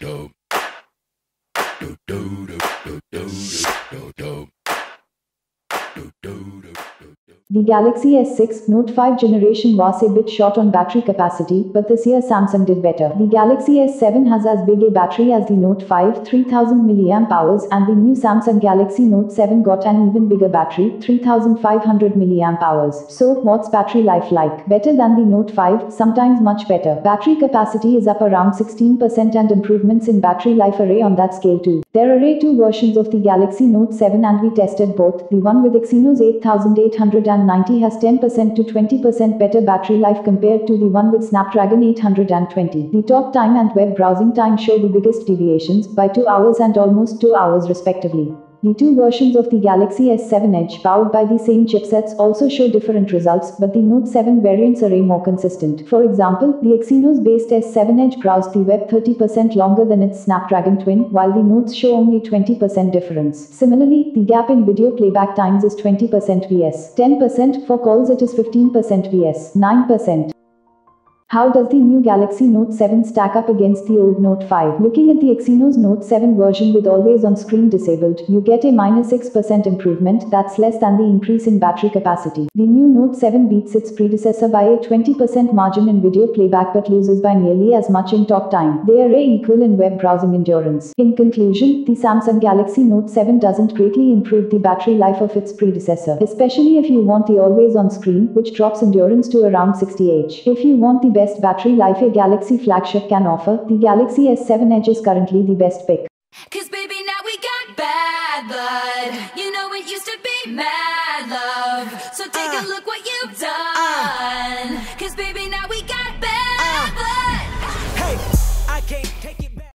do do do The Galaxy S6 Note 5 generation was a bit short on battery capacity, but this year Samsung did better. The Galaxy S7 has as big a battery as the Note 5 3000 mAh and the new Samsung Galaxy Note 7 got an even bigger battery 3500 mAh. So, what's battery life like? Better than the Note 5, sometimes much better. Battery capacity is up around 16% and improvements in battery life array on that scale too. There are two versions of the Galaxy Note 7 and we tested both. The one with Exynos 8800 and 90 has 10% to 20% better battery life compared to the one with Snapdragon 820. The talk time and web browsing time show the biggest deviations by 2 hours and almost 2 hours respectively. The two versions of the Galaxy S7 Edge powered by the same chipsets also show different results, but the Note 7 variants are more consistent. For example, the Exynos-based S7 Edge browsed the web 30% longer than its Snapdragon twin, while the Notes show only 20% difference. Similarly, the gap in video playback times is 20% vs 10%, for calls it is 15% vs 9%. How does the new Galaxy Note 7 stack up against the old Note 5? Looking at the Exynos Note 7 version with always on screen disabled, you get a minus 6% improvement, that's less than the increase in battery capacity. The new Note 7 beats its predecessor by a 20% margin in video playback but loses by nearly as much in talk time. They are equal in web browsing endurance. In conclusion, the Samsung Galaxy Note 7 doesn't greatly improve the battery life of its predecessor, especially if you want the always on screen, which drops endurance to around 60H. If you want the best battery life a Galaxy flagship can offer, the Galaxy S7 Edge is currently the best pick. Cause baby now we got bad blood. You know it used to be mad love. So take a uh. look what you've done